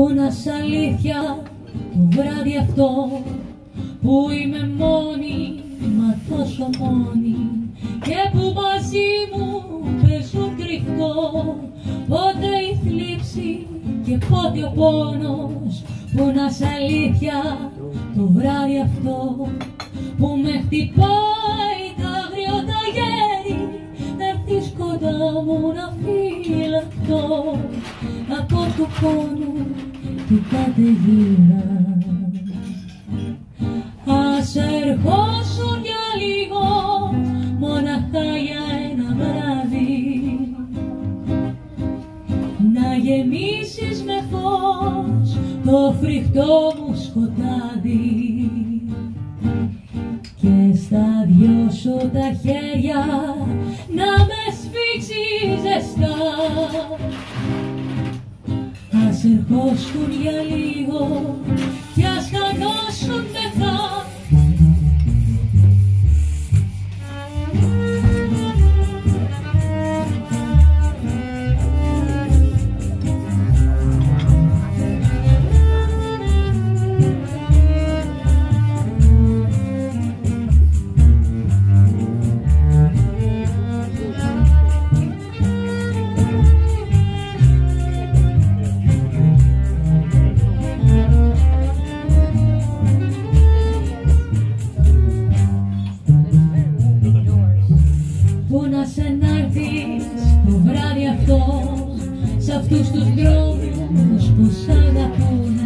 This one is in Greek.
Πόνας αλήθεια το βράδυ αυτό που είμαι μόνη, μα τόσο μόνη. Και που μαζί μου παίζουν κρυφτό πότε η θλίψη και πότε ο πόνος. Πόνας αλήθεια το βράδυ αυτό που με χτυπάει τα αγριότα γέρι να έρθεις κοντά μου να φυλαχτώ από του πόνου την καταιγίδα. Ας ερχόσουν για λίγο μοναχά για ένα βράδυ. Να γεμίσεις με φως το φρικτό μου σκοτάδι. Και στα δυο σου τα χέρια να με σφίξεις ζεστά Ας ερχόσουν για λίγο κι ας Frutos do grão, expulsada por